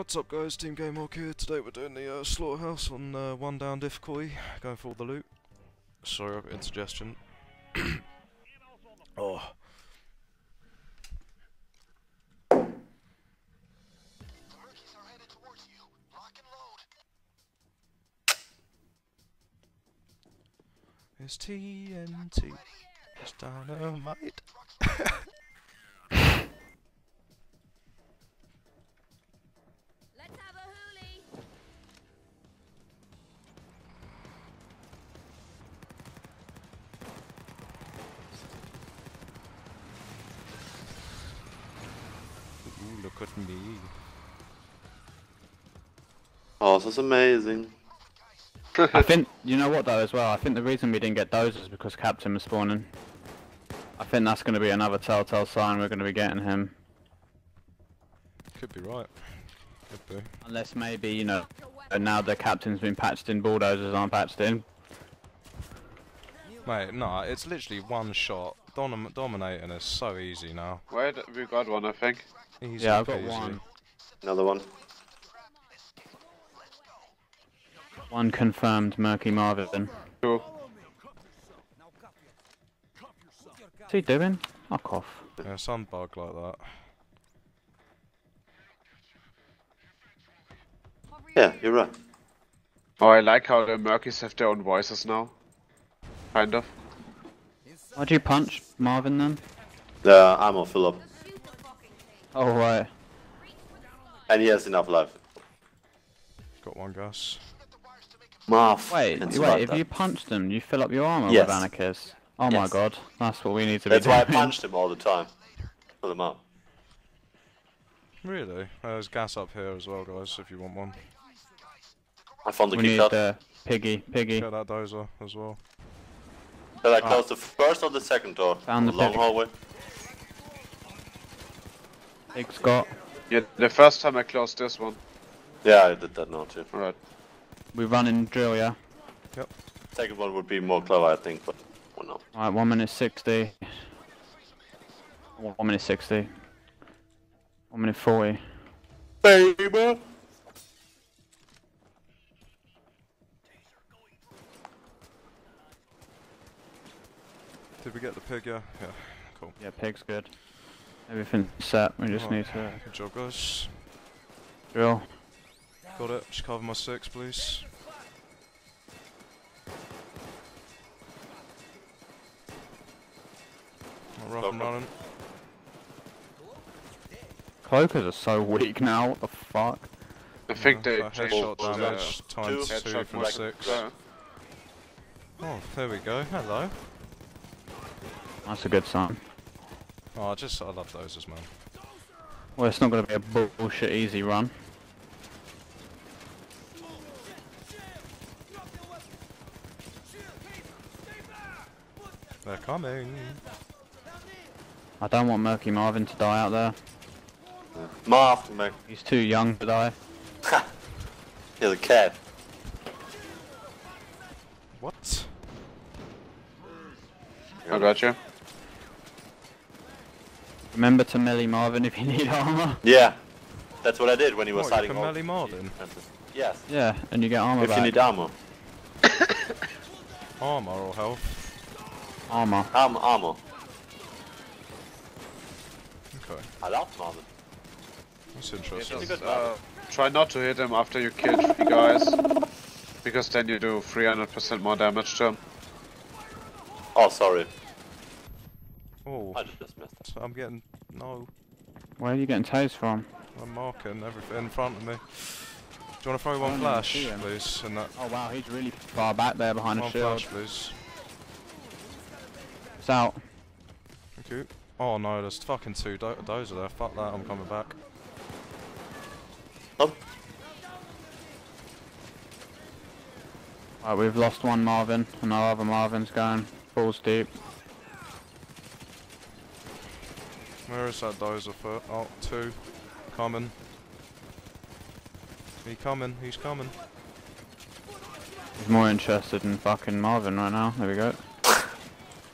What's up guys, Team Game Hog here. Today we're doing the uh, Slaughterhouse on uh, one down difficulty, going for all the loot. Sorry, indigestion. oh. It's TNT. It's dynamite. This is amazing. I think you know what though as well. I think the reason we didn't get those is because Captain was spawning. I think that's going to be another telltale sign we're going to be getting him. Could be right. Could be. Unless maybe you know and now the captain's been patched in, bulldozers aren't patched in. Mate, no, it's literally one shot. Dom dominating is so easy now. Wait, we got one, I think. Easy Yeah, I've got peasy. one. Another one. One confirmed Murky Marvin. Two. What's he doing? Fuck off. Yeah, some bug like that. Yeah, you're right. Oh, I like how the Murkies have their own voices now. Kind of. Why'd you punch Marvin then? The ammo fill up. Oh right. And he has enough life. Got one gas. Marv. Wait, wait. survive If that. you punch them, you fill up your armor Yes. with anarchists. Oh my god, that's what we need to That's be That's why I punched him all the time. Fill him up. Really? Uh, there's gas up here as well, guys, if you want one. I found the We key need card. the piggy, piggy. Get that dozer as well. Did I ah. close the first or the second door? Found the long pig. hallway. Big Scott. Yeah, the first time I closed this one. Yeah, I did that now too. Alright. We run in drill, yeah. Yep. Second one would be more clever, I think, but well, no. Alright, 1 minute 60. 1 minute 60. 1 minute 40. Baby. Did we get the pig? Yeah. Yeah. Cool. Yeah, pig's good. Everything's set, we just Right. need to Good job, guys. drill. Got it. Just cover my six, please. Rough and Go for it. running. Cloakers are so weak now, what the fuck? I think Yeah, they that changed headshot uh, damage two times two headshot from like- six. uh, Oh, there we go. Hello. That's a good sign. Oh, I just I love those, as well. Well, it's not going to be a bullshit easy run. They're coming. I don't want Murky Marvin to die out there. Marv, man. He's too young to die. He's a cat. What? I got you. Remember to melee Marvin if you need armor. Yeah. That's what I did when he was What, you hiding can melee Marvin? Yes. Yeah, and you get armor If back. you need armor. Armor or health? Armor. Um, ammo. Okay, I love Marvin. that's interesting. just, uh, try not to hit him after you kill three guys. Because then you do 300% more damage to him. Oh, sorry. Oh, I just missed. I'm getting no. Where are you getting tased from? I'm marking everything in front of me. Do you want to throw I one don't flash, please? And that Oh wow, he's really far back there behind a one shield. flash, please. It's out. Thank you. Oh no, there's fucking two do those are there. Fuck that, I'm coming back. Oh, Right, we've lost one Marvin, and our other Marvin's going balls deep. Where is that dozer for? Oh, two. Coming. He coming, he's coming. He's more interested in fucking Marvin right now. There we go.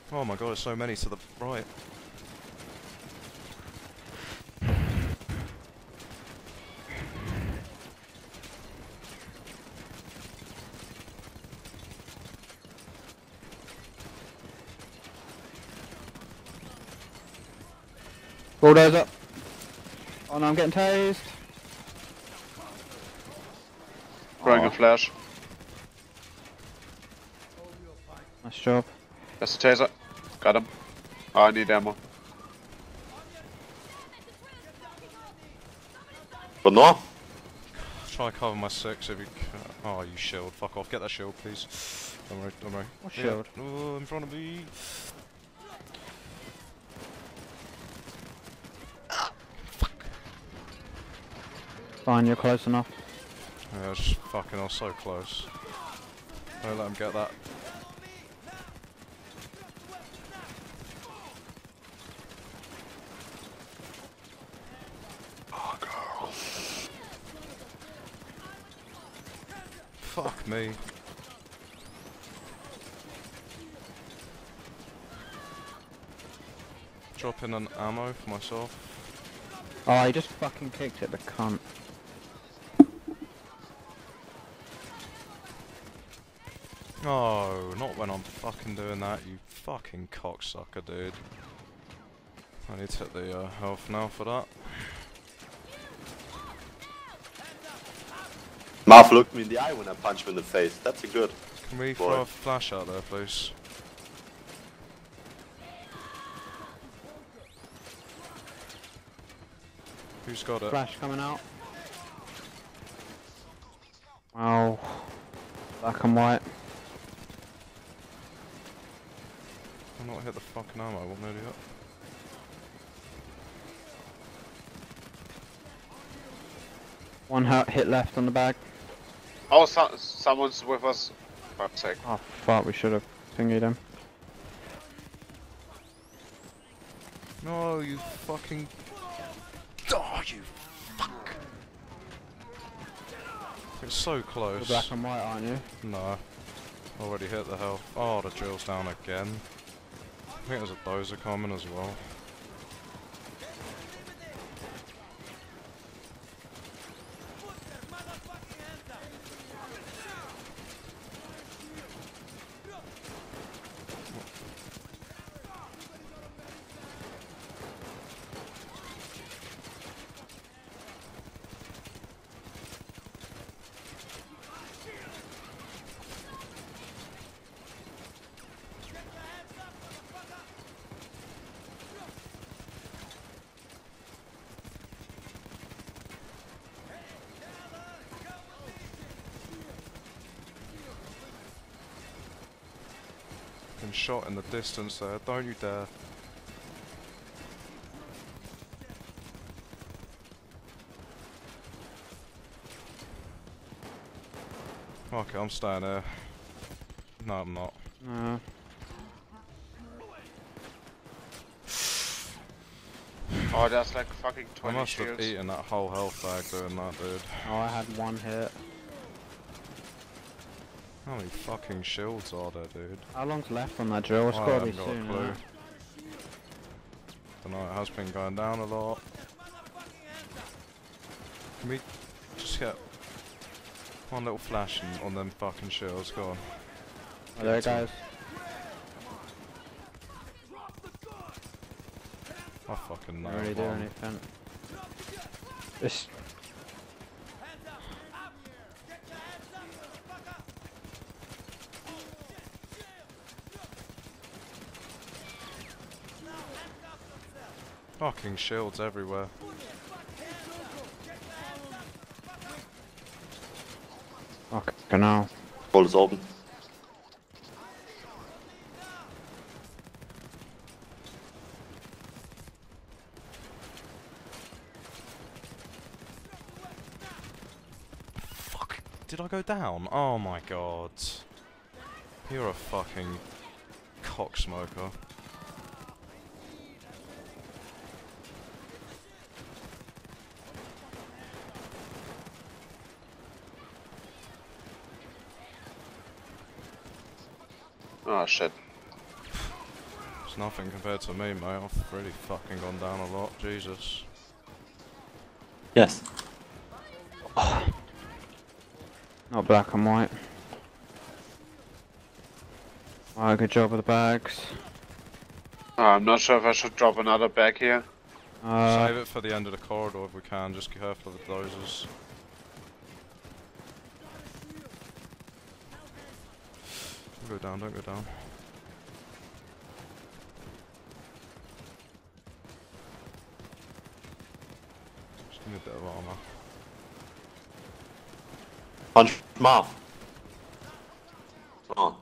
Oh my god, there's so many to the right. Bulldozer. Oh no, I'm getting tased. Very oh. flash. Nice job. That's the taser. Got him. Oh, I need ammo. But no. Try cover my six if you can. Oh, you shield. Fuck off. Get that shield, please. Don't worry, don't worry. What Yeah. shield? Oh, in front of me. Fuck. Fine, you're close enough. Yeah, it's fucking hell, so close. Don't let him get that. Fuck me. Dropping an ammo for myself. Oh, he just fucking kicked it, the cunt. Oh, not when I'm fucking doing that, you fucking cocksucker, dude. I need to hit the uh, health now for that. Marv looked me in the eye when I punched him in the face. That's a good. Can we Boy. throw a flash out there, please? Who's got it? Flash coming out. Wow. Black and white. I'm not hit the fucking ammo, what an idiot. One hit hit left on the bag. Oh, so someone's with us. Fuck's sake. Oh fuck, we should have thingied him. No, you fucking. Oh, you fuck! It's so You're close. black and white, aren't you? No. Already hit the health. Oh, the drill's down again. I think there's a dozer coming as well. Been shot in the distance there. Don't you dare. Okay, I'm staying there. No, I'm not. No. Oh, that's like fucking 20 I 20 must have shields. eaten that whole health bag doing that, dude. Oh, I had one hit. How many fucking shields are there, dude? How long's left on that drill? It's I gotta be got soon. clue. right? Dunno, it has been going down a lot. Can we just get one little flash on them fucking shields? Go on. Oh, there it goes. I fucking know. Don't really do anything. This. Fucking shields everywhere. Fucking hell. Hole is open. Fuck. Did I go down? Oh my god. You're a fucking cocksmoker. Shit. It's nothing compared to me, mate. I've really fucking gone down a lot. Jesus. Yes. Not black and white. Alright, good job with the bags. Oh, I'm not sure if I should drop another bag here. Uh, Save it for the end of the corridor if we can, just be careful of the dozers. Don't go down, don't go down. Just give me a bit of armor. Punch him off. Come on.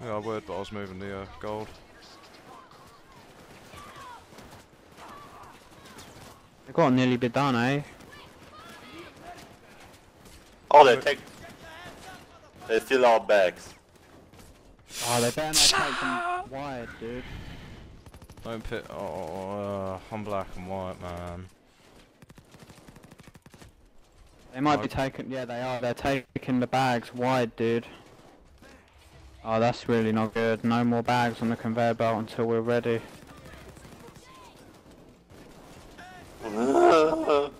Yeah, I would, but I was moving the uh, gold. they got nearly bit done, eh? Oh, they take. They steal our bags. Oh, they better not take them wide, dude. Don't pit. Oh, uh, I'm black and white, man. They might be taking, yeah, they are. They're taking the bags wide, dude. Oh, that's really not good. No more bags on the conveyor belt until we're ready.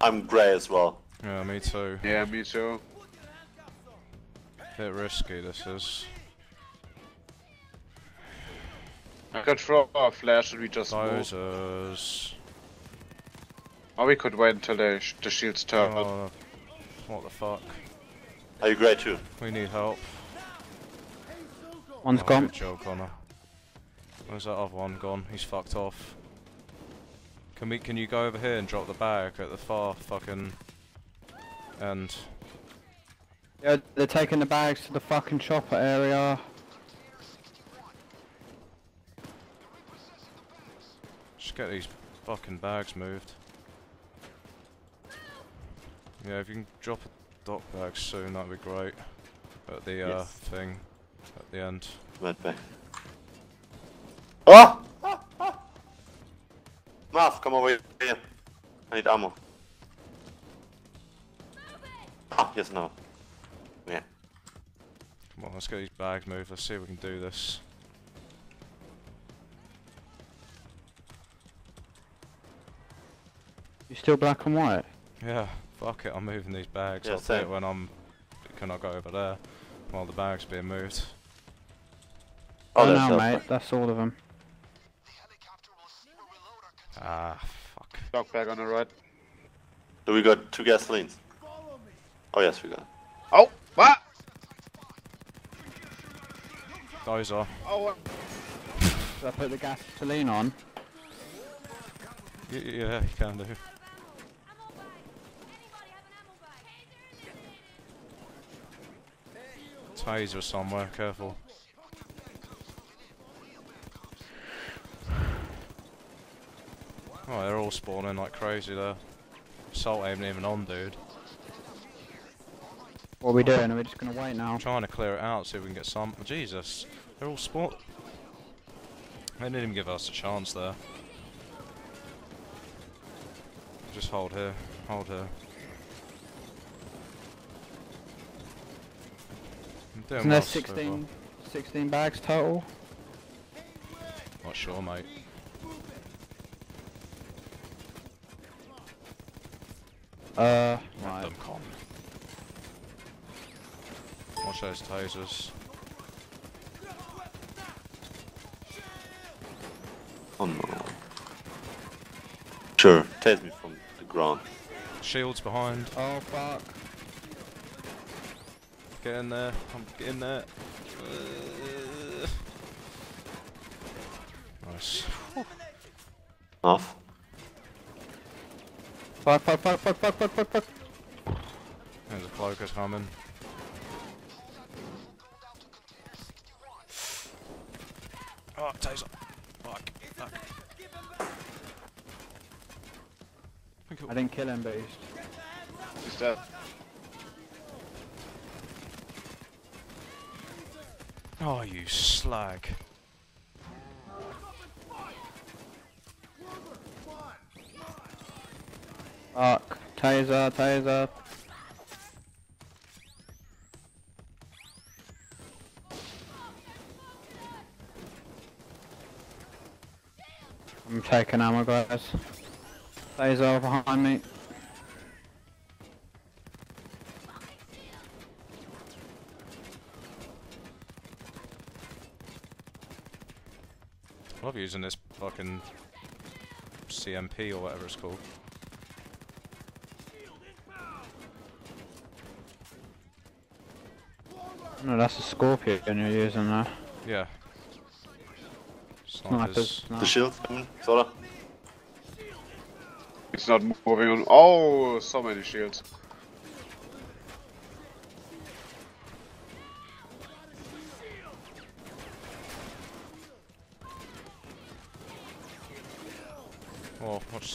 I'm grey as well. Yeah, me too. Yeah, me too. Bit risky, this is. I could throw a flash and we just move. Dozers. Or oh, we could wait until the, sh the shields turn. Oh, what the fuck? Are you grey too? We need help. One's Oh, gone. Good job, Connor. Where's that other one gone? He's fucked off. Can we? Can you go over here and drop the bag at the far fucking end? Yeah, they're taking the bags to the fucking chopper area. Just get these fucking bags moved. Yeah, if you can drop a doc bag soon, that'd be great. At the uh, Yes. thing, at the end. Med back. Oh! Math, come over here. I need ammo. Ah, yes, no. Yeah. Come on, let's get these bags moved. Let's see if we can do this. You still black and white? Yeah, fuck it. I'm moving these bags. Yeah, I'll do it when I'm. Can I go over there while the bags being moved? Oh, no, no, helpful. mate. That's all of them. Ah, fuck. Doc bag on the right. Do we got two gasolines? Oh, yes, we got. Oh! What? Those are. Oh! Should I put the gasoline on? Y- yeah, you can do. Ammo bag. Anybody have an bag? Somewhere. Careful. Oh, they're all spawning like crazy there. Assault ain't even on, dude. What are we doing? Are we just gonna wait now? I'm trying to clear it out, see if we can get some. Oh, Jesus, they're all spawn. They didn't even give us a chance there. Just hold here, hold here. Doing Isn't there well so far. 16, 16 bags total? Not sure, mate. Uh, Let right. them con. Watch those tasers. Oh no. Sure, tase me from the ground. Shields behind. Oh fuck. Get in there. I'm getting there. Uh, nice. Off. Fuck, fuck, fuck, fuck, fuck, fuck, fuck, fuck. There's a cloaker's coming. Oh, taser. Fuck. Fuck. I didn't kill him, but he's... Is that? Oh, you slag. Fuck. Taser, taser. I'm taking ammo, guys. Taser behind me. Love using this fucking CMP or whatever it's called. No, that's a scorpion you're using there. Yeah. Snipers. The shield coming, Sora. It's not moving on. Oh, so many shields.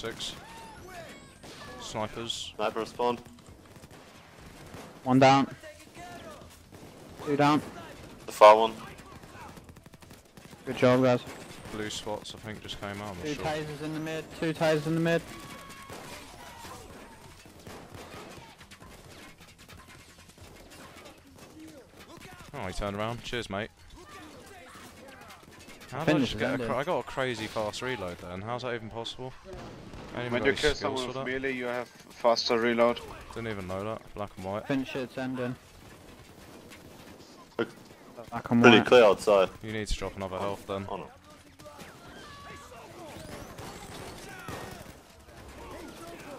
Six. Snipers. Sniper spawn. One down. Two down. The far one. Good job, guys. Blue spots, I think, just came out. I'm Two sure. tasers in the mid. Two tasers in the mid. Oh, he turned around. Cheers, mate. How did I just get a is cra- ended. I got a crazy fast reload then. How's that even possible? I ain't When you any kill skills someone with melee, you have faster reload. Didn't even know that. Black and white. Finish it's ending. Look, Black and Pretty white. clear outside. You need to drop another health then. Oh no.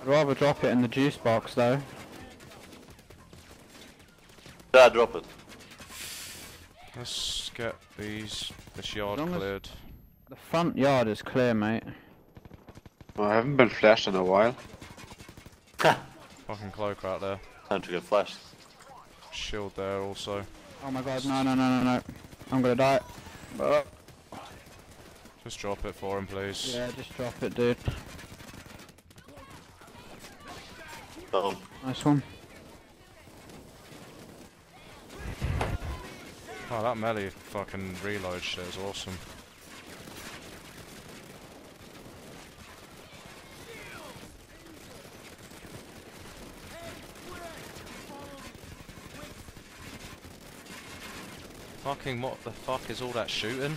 I'd rather drop it in the juice box though. Yeah, drop it. Let's get these this yard cleared. The front yard is clear, mate. I haven't been flashed in a while. Fucking cloak out there. Time to get flashed. Shield there also. Oh my god, no, no, no, no, no. I'm gonna die. Uh, Just drop it for him, please. yeah, just drop it, dude. Down. Nice one. Oh, that melee fucking reload shit is awesome. Fucking what the fuck is all that shooting?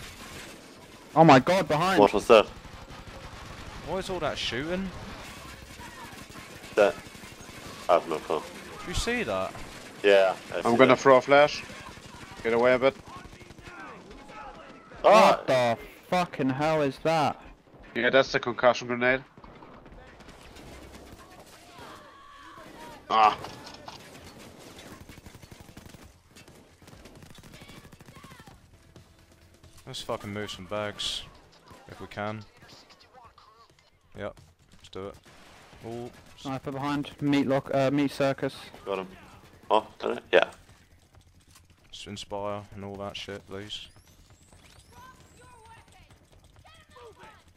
Oh my god, behind! What was that? What is all that shooting? That. I have no clue. Did you see that? Yeah. I I'm see gonna that. throw a flash. Get away a bit. Ah! What the fucking hell is that? Yeah, that's the concussion grenade. Ah, Let's fucking move some bags. If we can. Yep. Let's do it. Oh, Sniper behind. Meat lock, uh, meat circus. Got him. Oh, did I? Yeah. s- inspire and all that shit, please.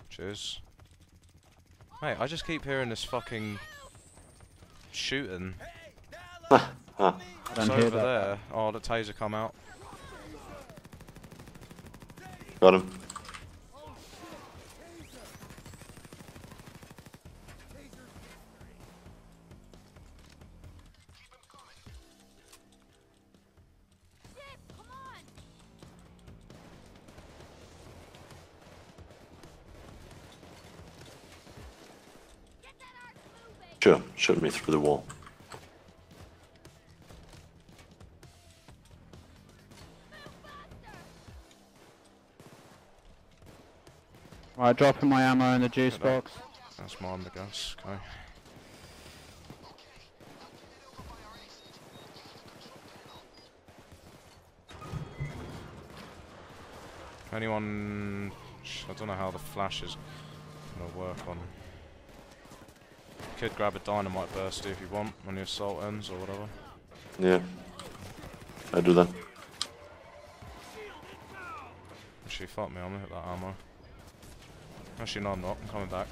Cheers. Mate, I just keep hearing this fucking shooting. Huh. I It's don't over hear that. there. Oh, the taser come out. Got him. Sure. Shoot me through the wall. Right, dropping my ammo in the juice Get that. box. That's mine, the gas. Okay. Anyone... I don't know how the flash is gonna work on... Could grab a dynamite burst if you want when your assault ends or whatever. Yeah. I do that. She fuck me, I'm gonna hit that ammo. Actually, no, I'm not. I'm coming back.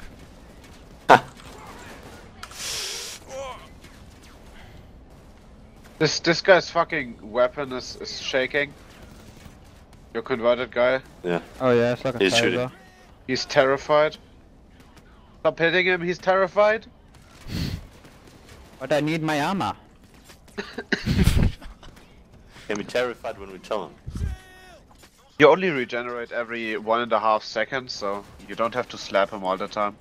this this guy's fucking weapon is, is shaking. Your converted guy. Yeah. Oh yeah, it's like a He's taser. shooting. He's terrified. Stop hitting him. He's terrified. But I need my armor. Can be terrified when we tell him. You only regenerate every one and a half seconds, so you don't have to slap him all the time.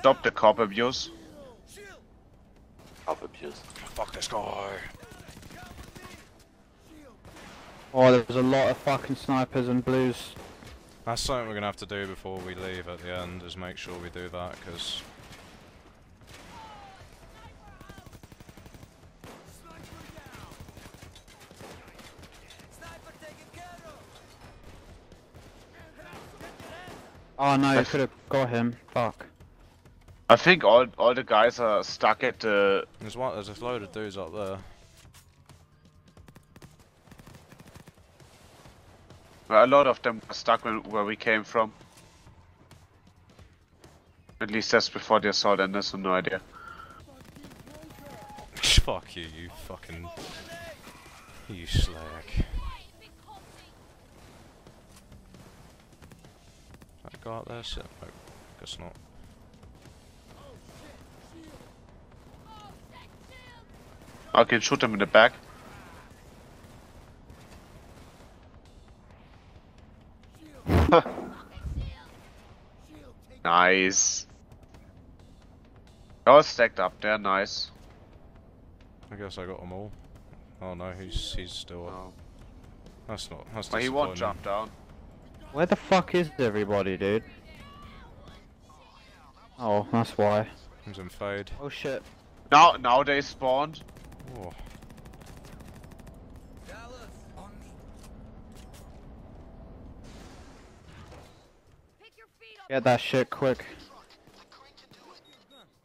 Stop the cop abuse. Half abuse. Fuck this guy! Oh, there's a lot of fucking snipers and blues. That's something we're gonna have to do before we leave at the end, is make sure we do that, because... Oh no, you I- could have got him. Fuck. I think all all the guys are stuck at the. There's one, there's a load of dudes up there. well, A lot of them are stuck when, where we came from. At least that's before the assault ended, so no idea. Fuck you, you fucking... You slag. Hey, big company. That guy up there? Shit, no, guess not. I can shoot them in the back. nice. They're all stacked up there, nice. I guess I got them all. Oh no, he's he's still. Oh. That's not, that's But he won't disappointing. jump down. Where the fuck is everybody, dude? Oh, that's why. He's in fade. Oh shit. Now, now they spawned. Oh. Pick your feet up. Get that shit quick.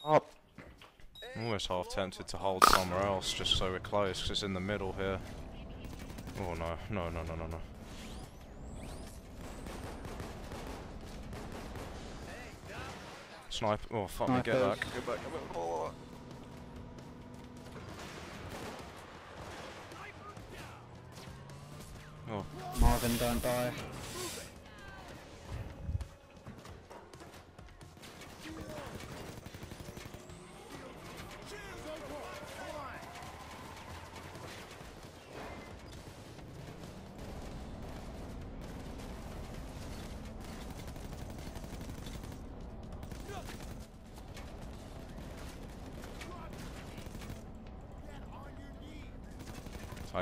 Oh, I'm almost half tempted to hold somewhere else just so we're close, 'cause it's in the middle here. Oh no, no, no, no, no, no. Snipe. Oh, fuck me, get Snipers. back. Get back, get back. Oh. Oh, Marvin, don't die.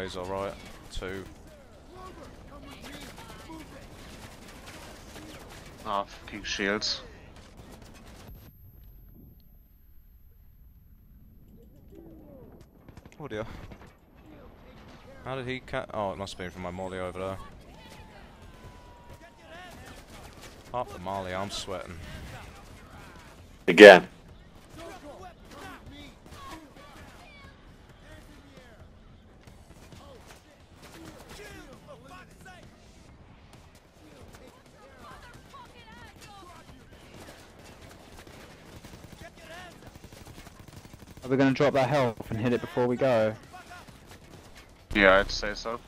He's alright. Two. Ah, fucking shields. Oh dear. How did he cat? Oh, it must have been from my molly over there. Half the molly, I'm sweating. Again. Are we gonna drop that health and hit it before we go? Yeah, I'd say so.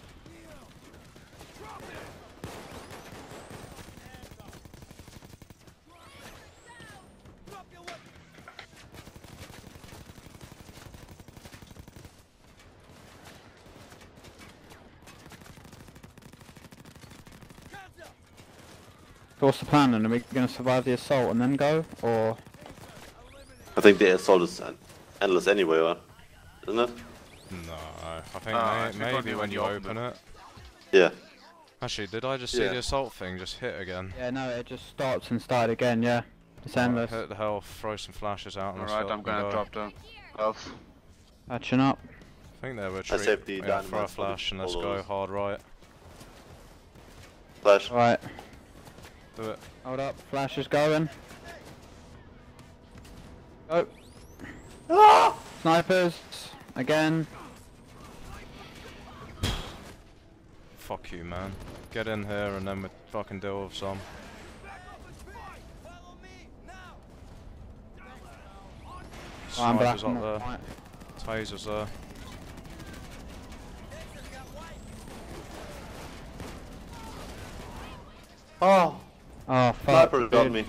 So what's the plan then? Are we gonna survive the assault and then go? Or I think the assault is en- endless anyway, right? isn't it? No, I think, Uh, may- I think maybe when when you you open open it. Yeah. Actually, did I just see Yeah. the assault thing just hit again? Yeah no, it just stops and started again, yeah. It's Right, endless. hit the health, throw some flashes out, and Alright, I'm gonna go. drop the health. Patching up. I think they're saved retreating. the Yeah, throw a dynamite for the flash and let's go followers. hard right. Flash. Right. Do it. hold up, flash is going. Go. Snipers, again. Fuck you, man. Get in here and then we fucking deal with some. Oh, I'm black. Snipers up there. white. Tasers there. Oh, Oh fuck. sniper got me.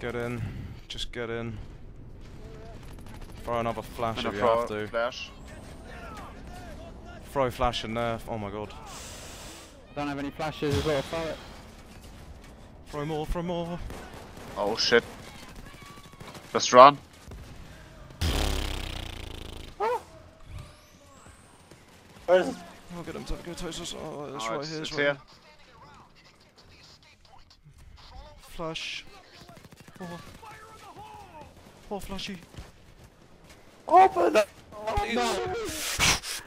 Get in. Just get in. Throw another flash if you have to. flash. Throw flash in there. Oh my god. I don't have any flashes as well, throw it. Throw more, throw more. Oh shit. Just run. Where is it? Oh, get him to go tasers. Oh, it's Oh, right it's, here. it's It's right here. here. Flush. Poor. Poor Flushy. Open it! Please.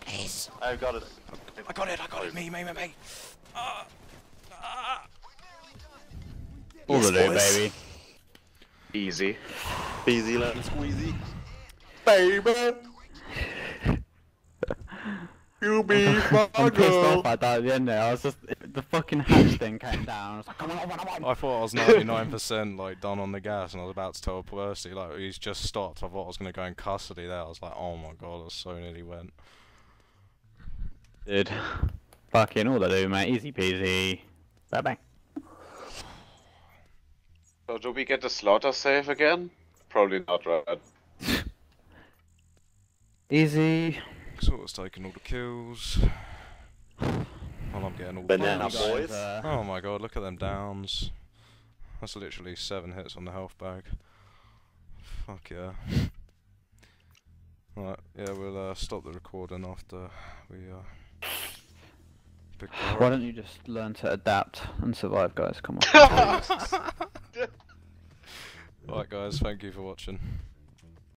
Please. I've got it. I got it, I got it. Me, me, me, me. Ah. Ah. All the loot, boys. baby. Easy. Easy lemon squeezy. Baby! you be my I'm pissed girl! off at that at the end there. I was just the fucking hatch thing came down. I was like, come on, come on, come on. I thought I was 99% like done on the gas and I was about to tell Percy like he's just stopped. I thought I was going to go in custody there. I was like, oh my god, I so nearly went. Dude, fucking all the loot, mate. Easy peasy. Bye bye. So do we get the slaughter save again? Probably not, right? Easy. Sort of taking all the kills. Well, I'm getting all Banana boys. Oh my god, look at them downs. That's literally seven hits on the health bag. Fuck yeah. Right, yeah, we'll uh, stop the recording after we uh, pick the Why don't you just learn to adapt and survive, guys? Come on. Right guys, thank you for watching.